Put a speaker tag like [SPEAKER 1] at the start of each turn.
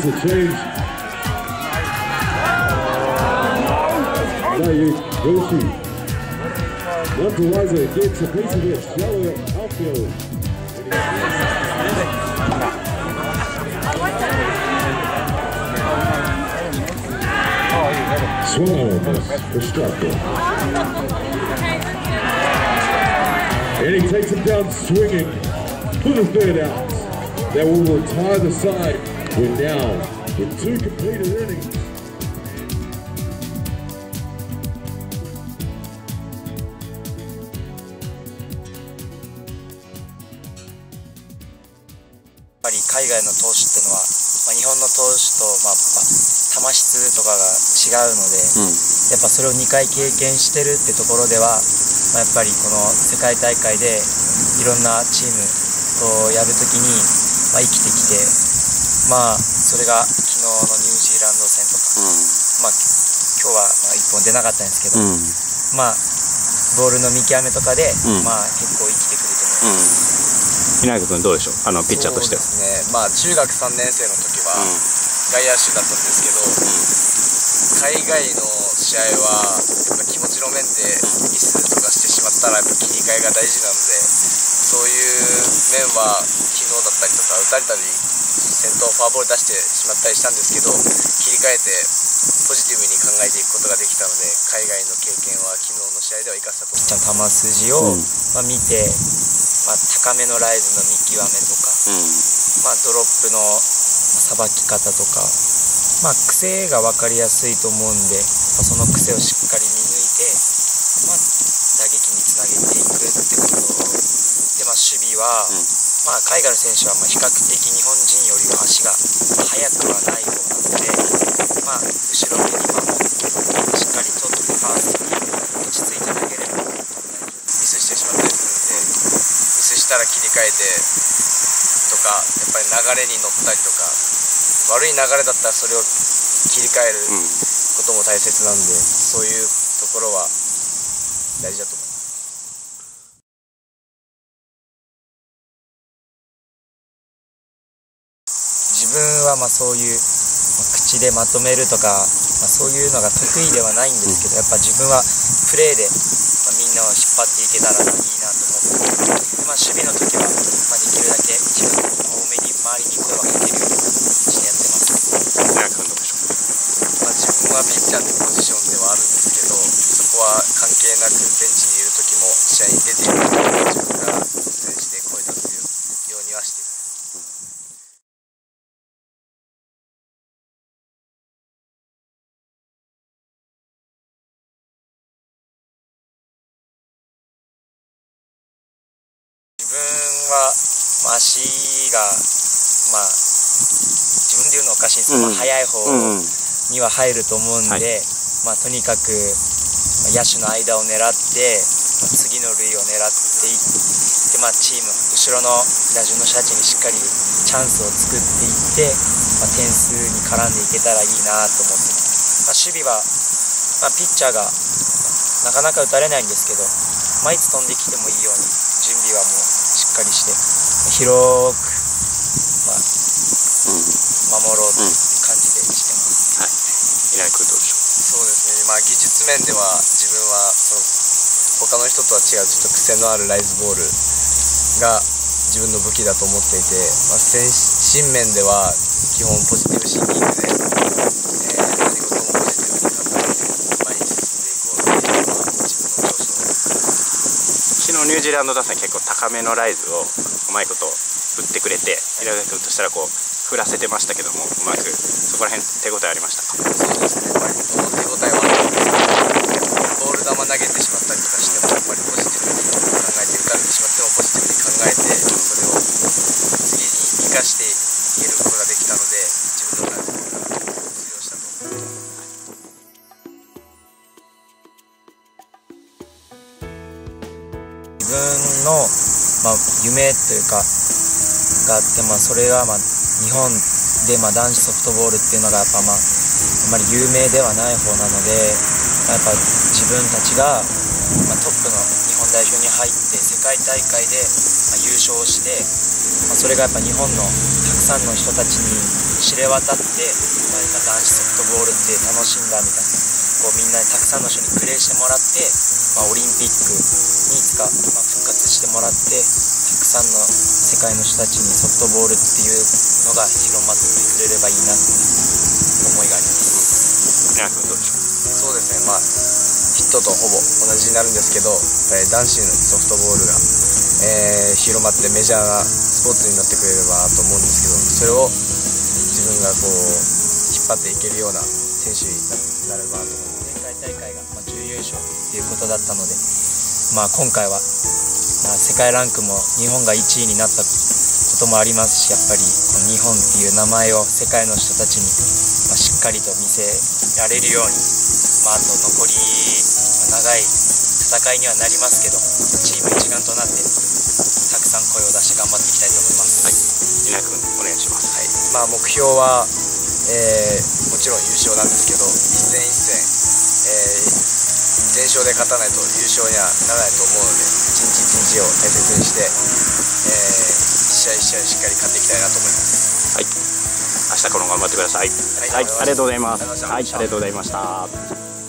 [SPEAKER 1] tries to change. Dayuk Yoshi. Left gets a piece of it. Shallow outfield. Swung on a miss for Strucker. And he takes him down swinging for the third out. That will retire the side. We're down with two completed innings.
[SPEAKER 2] やっぱり海外の投手っていうのは、まあ、日本の投手と、まあ、まあ球質とかが違うので、やっぱそれを2回経験してるってところでは、まあ、やっぱりこの世界大会でいろんなチームとやるときに、まあ、生きてきて、まあ、それが昨日のニュージーランド戦とか、まあ、今日はまあ1本出なかったんですけど、まあ、ボールの見極めとかで、
[SPEAKER 3] うん。
[SPEAKER 2] まあ、結構生きてくると思います。
[SPEAKER 3] 稲垣君どうでしょう？あのピッチャーとして。は
[SPEAKER 4] そうですね。まあ中学3年生の時は外野手だったんですけど、海外の試合はやっぱ気持ちの面でミスとかしてしまったらやっぱ切り替えが大事なのでそういう面は昨日だったりとか打たれたり先頭フォアボール出してしまったりしたんですけど切り替えてポジティブに考えていくことができたので海外の経験は昨日の試合では生かせたと。思います
[SPEAKER 2] ピッチャーの球筋を、
[SPEAKER 3] うん。
[SPEAKER 2] まあ、見て、まあ、高めのライズの見極めとか、まあ、ドロップのさばき方とか、まあ、癖が分かりやすいと思うんで、まあ、その癖をしっかり見抜いて、まあ、打撃につなげていくってことで、まあ、守備は、まあ、海外の選手はま比較的日本人よりは足が速くはない方なので、まあ、後ろ手に守ってしっかり取ってファーストに落ち着いて投げれば
[SPEAKER 4] ミスしてしまったりするんでミスしたら切り替えてとかやっぱり流れに乗ったりとか悪い流れだったらそれを切り替えることも大切なんでそういうところは大事だと思います。
[SPEAKER 2] 自分はまあそういう、まあ口でまとめるとか、まあ、そういうのが得意ではないんですけど、やっぱ自分はプレーで、まあ、みんなを引っ張っていけたらいいなと思ってでまあ、守備の時は、まあ、できるだけ自分多めに周りに声をかけるようにしてやってます。
[SPEAKER 3] 君どうでしょう
[SPEAKER 4] まあ、自分はピッチャーってポジションではあるんですけどそこは関係なくベンチにいる時も試合に出ている時も自分が率先して声出すようにはしています。自分は、まあ、足が、まあ、自分で言うのおかしいんですけど、
[SPEAKER 3] うん。
[SPEAKER 4] まあ、速い方
[SPEAKER 3] うん
[SPEAKER 4] には入ると思うんで、
[SPEAKER 3] はい。
[SPEAKER 4] まあ、とにかく、まあ野手の間を狙って、まあ次の塁を狙っていって、まあ、チーム後ろの打順の人たちにしっかりチャンスを作っていって、まあ、点数に絡んでいけたらいいなと思ってまあ、守備は、まあ、ピッチャーがなかなか打たれないんですけど、まあ、いつ飛んできてもいいように準備はもうしっかりして広く、まあ、守ろうという感じでしてます。
[SPEAKER 3] 稲垣君どうでしょ
[SPEAKER 4] そうですね、まあ、技術面では自分はその他の人とは違うちょっと癖のあるライズボールが自分の武器だと思ってい。て、まあ、精神面では基本ポジティブシンキングで、えー何事もポジティブに考えて前に進んでいこうっていうのが自分の調子の
[SPEAKER 3] う昨日ニュージーランド打線結構高めのライズをうまいこと打ってくれて平田君としたらこう振らせてましたけどもうまくそこら辺手応えありましたか？
[SPEAKER 4] そうですね、手応えはあるんですけど、ボール球投げてしま分の、ま
[SPEAKER 2] あ、夢というかがあって、まあ、それは、まあ、日本で、まあ、男子ソフトボールっていうのがやっぱ、まあ、あまり有名ではない方なので、まあやっぱ自分たちが、まあ、トップの日本代表に入って世界大会で、まあ、優勝して、まあ、それがやっぱ日本のたくさんの人たちに、知れ渡って、まあ、男子ソフトボールって楽しんだみたいな。こうみんなにたくさんの人にプレーしてもらって、まあ、オリンピックにいつか、まあ、復活してもらってたくさんの世界の人たちにソフトボールっていうのが広まってくれればいいなって思いがあります。
[SPEAKER 4] そうですねまあヒットとほぼ同じになるんですけど男子のソフトボールが、えー、広まってメジャーなスポーツになってくれればと思うんですけどそれを自分がこう引っていけるような選手になればと思います
[SPEAKER 2] 前回大会が、ま準優勝っていうことだったので、まあ、今回は、まあ、世界ランクも日本が1位になったこともありますしやっぱりこの日本っていう名前を世界の人たちに、ましっかりと見せられるように、まあ、あと残り長い戦いにはなりますけどチーム一丸となってたくさん声を出して頑張っていきたいと思います。
[SPEAKER 3] はい、稲君お願いします。
[SPEAKER 4] はい、まあ目標は、えー、もちろん優勝なんですけど一戦一戦、えー、全勝で勝たないと優勝にはならないと思うので一日一日を大切にして、えー、一試合一試合しっかり勝っていきたいなと思います。
[SPEAKER 3] はい。明日から頑張ってください。はい、はい、ありがとうございます。はい、ありがとうございました。